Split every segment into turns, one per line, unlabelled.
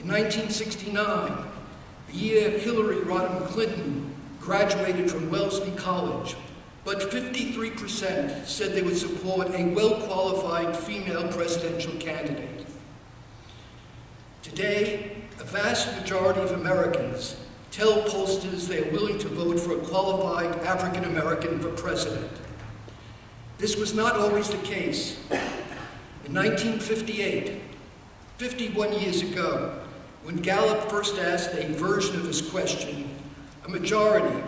In 1969, the year Hillary Rodham Clinton graduated from Wellesley College, but 53% said they would support a well-qualified female presidential candidate. Today, a vast majority of Americans tell pollsters they are willing to vote for a qualified African American for president. This was not always the case. In 1958, 51 years ago, when Gallup first asked a version of this question, a majority,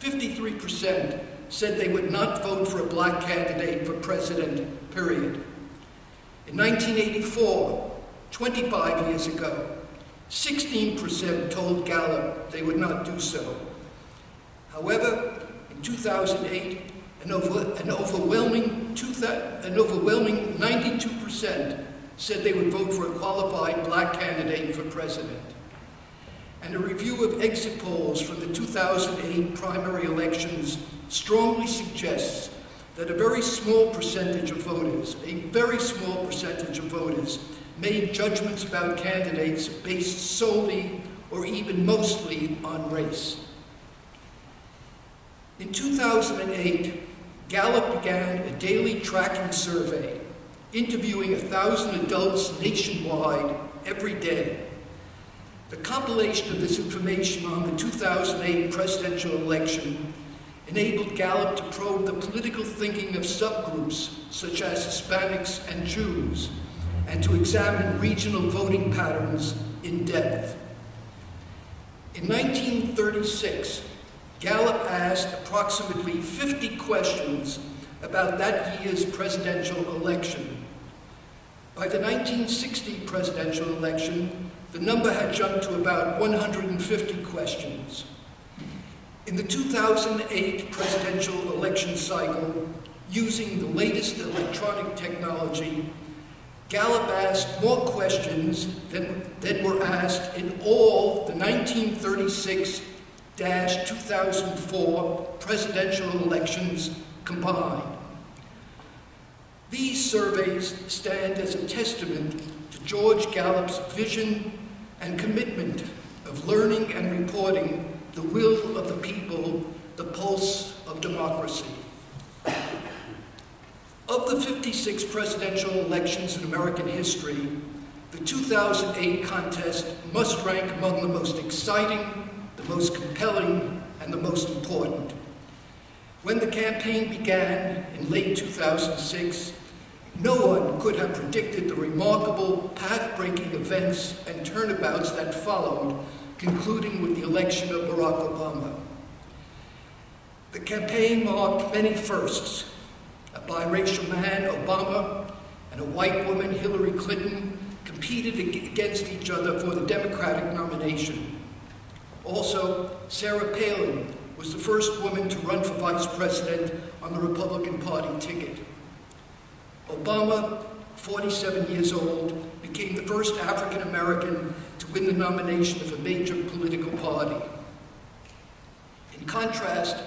53%, said they would not vote for a black candidate for president, period. In 1984, 25 years ago, 16% told Gallup they would not do so. However, in 2008, an, over, an overwhelming, an overwhelming 92% said they would vote for a qualified black candidate for president. And a review of exit polls from the 2008 primary elections strongly suggests that a very small percentage of voters, a very small percentage of voters, made judgments about candidates based solely or even mostly on race. In 2008, Gallup began a daily tracking survey, interviewing a thousand adults nationwide every day. The compilation of this information on the 2008 presidential election enabled Gallup to probe the political thinking of subgroups such as Hispanics and Jews, and to examine regional voting patterns in depth. In 1936, Gallup asked approximately 50 questions about that year's presidential election. By the 1960 presidential election, the number had jumped to about 150 questions. In the 2008 presidential election cycle, using the latest electronic technology, Gallup asked more questions than, than were asked in all the 1936 2004 presidential elections combined. These surveys stand as a testament to George Gallup's vision and commitment of learning and reporting the will of the people, the pulse of democracy. Of the 56 presidential elections in American history, the 2008 contest must rank among the most exciting the most compelling, and the most important. When the campaign began in late 2006, no one could have predicted the remarkable path-breaking events and turnabouts that followed, concluding with the election of Barack Obama. The campaign marked many firsts. A biracial man, Obama, and a white woman, Hillary Clinton, competed against each other for the Democratic nomination. Also, Sarah Palin was the first woman to run for vice president on the Republican Party ticket. Obama, 47 years old, became the first African American to win the nomination of a major political party. In contrast,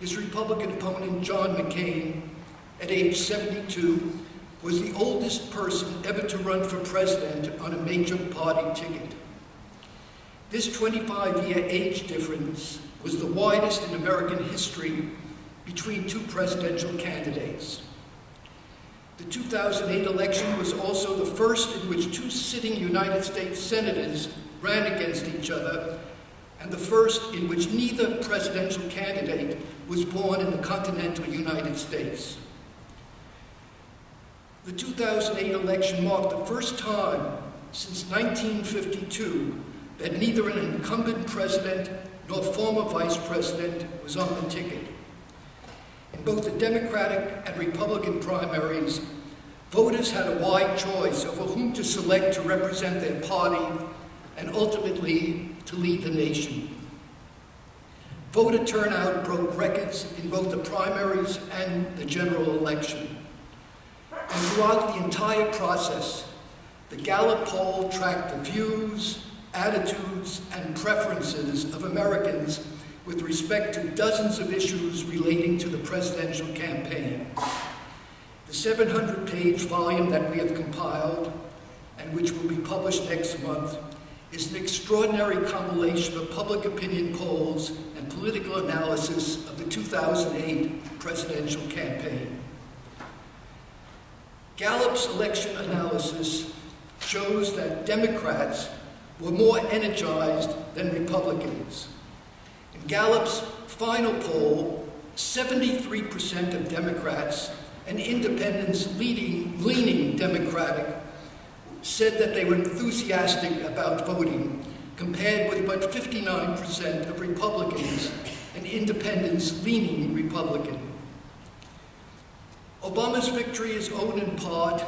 his Republican opponent, John McCain, at age 72, was the oldest person ever to run for president on a major party ticket. This 25-year age difference was the widest in American history between two presidential candidates. The 2008 election was also the first in which two sitting United States senators ran against each other, and the first in which neither presidential candidate was born in the continental United States. The 2008 election marked the first time since 1952 that neither an incumbent president nor former vice president was on the ticket. In both the Democratic and Republican primaries, voters had a wide choice over whom to select to represent their party and ultimately to lead the nation. Voter turnout broke records in both the primaries and the general election. And throughout the entire process, the Gallup poll tracked the views, attitudes, and preferences of Americans with respect to dozens of issues relating to the presidential campaign. The 700-page volume that we have compiled, and which will be published next month, is an extraordinary compilation of public opinion polls and political analysis of the 2008 presidential campaign. Gallup's election analysis shows that Democrats were more energized than Republicans. In Gallup's final poll, 73% of Democrats and independents leading, leaning Democratic said that they were enthusiastic about voting, compared with about 59% of Republicans and independents leaning Republican. Obama's victory is owed in part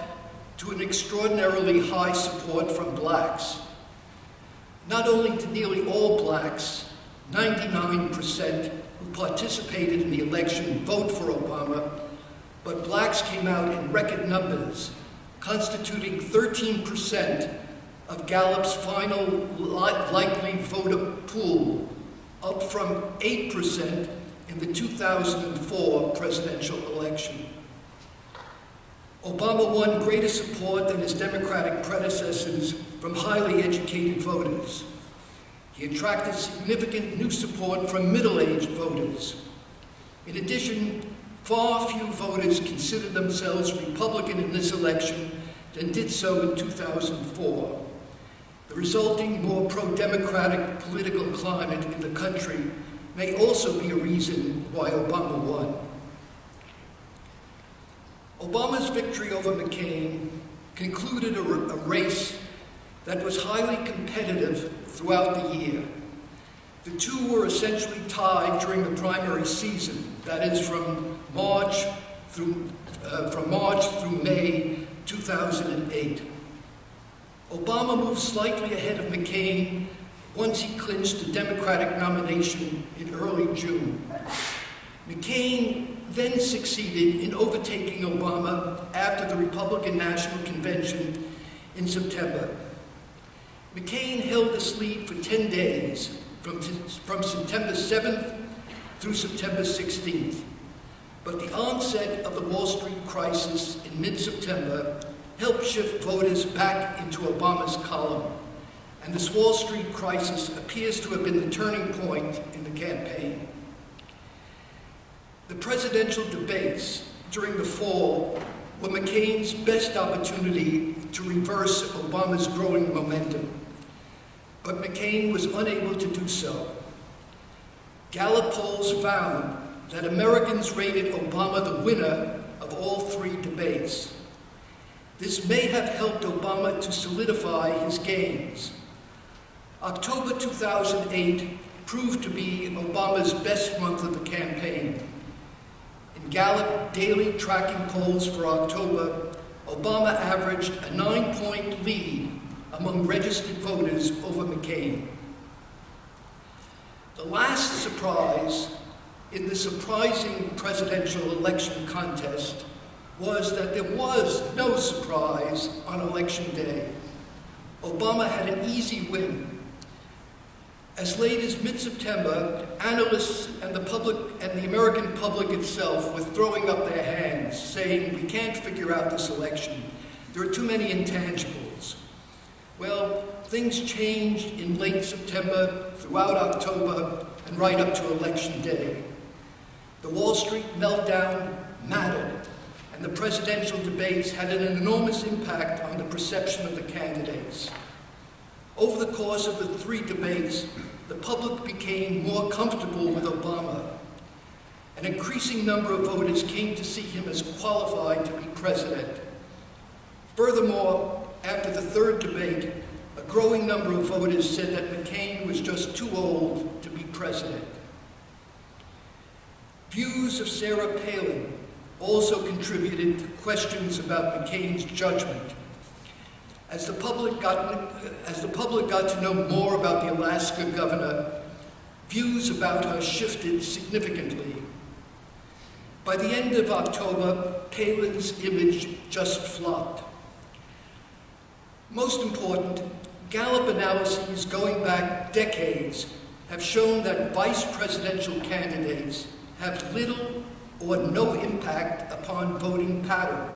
to an extraordinarily high support from blacks. Not only did nearly all blacks, 99% who participated in the election vote for Obama, but blacks came out in record numbers, constituting 13% of Gallup's final likely voter pool, up from 8% in the 2004 presidential election. Obama won greater support than his Democratic predecessors from highly educated voters. He attracted significant new support from middle-aged voters. In addition, far few voters considered themselves Republican in this election than did so in 2004. The resulting more pro-democratic political climate in the country may also be a reason why Obama won. Obama's victory over McCain concluded a, a race that was highly competitive throughout the year. The two were essentially tied during the primary season, that is from March through, uh, from March through May 2008. Obama moved slightly ahead of McCain once he clinched the Democratic nomination in early June. McCain then succeeded in overtaking Obama after the Republican National Convention in September. McCain held this lead for 10 days, from, from September 7th through September 16th. But the onset of the Wall Street crisis in mid-September helped shift voters back into Obama's column. And this Wall Street crisis appears to have been the turning point in the campaign. The presidential debates during the fall were McCain's best opportunity to reverse Obama's growing momentum. But McCain was unable to do so. Gallup polls found that Americans rated Obama the winner of all three debates. This may have helped Obama to solidify his gains. October 2008 proved to be Obama's best month of the campaign. In Gallup daily tracking polls for October, Obama averaged a nine-point lead among registered voters over McCain. The last surprise in the surprising presidential election contest was that there was no surprise on election day. Obama had an easy win as late as mid-September, analysts and the public and the American public itself were throwing up their hands, saying, we can't figure out this election. There are too many intangibles. Well, things changed in late September, throughout October, and right up to election day. The Wall Street meltdown mattered, and the presidential debates had an enormous impact on the perception of the candidates. Over the course of the three debates, the public became more comfortable with Obama. An increasing number of voters came to see him as qualified to be president. Furthermore, after the third debate, a growing number of voters said that McCain was just too old to be president. Views of Sarah Palin also contributed to questions about McCain's judgment as the public got, as the public got to know more about the Alaska governor, views about her shifted significantly. By the end of October, Palin's image just flopped. Most important, Gallup analyses going back decades have shown that vice presidential candidates have little or no impact upon voting patterns.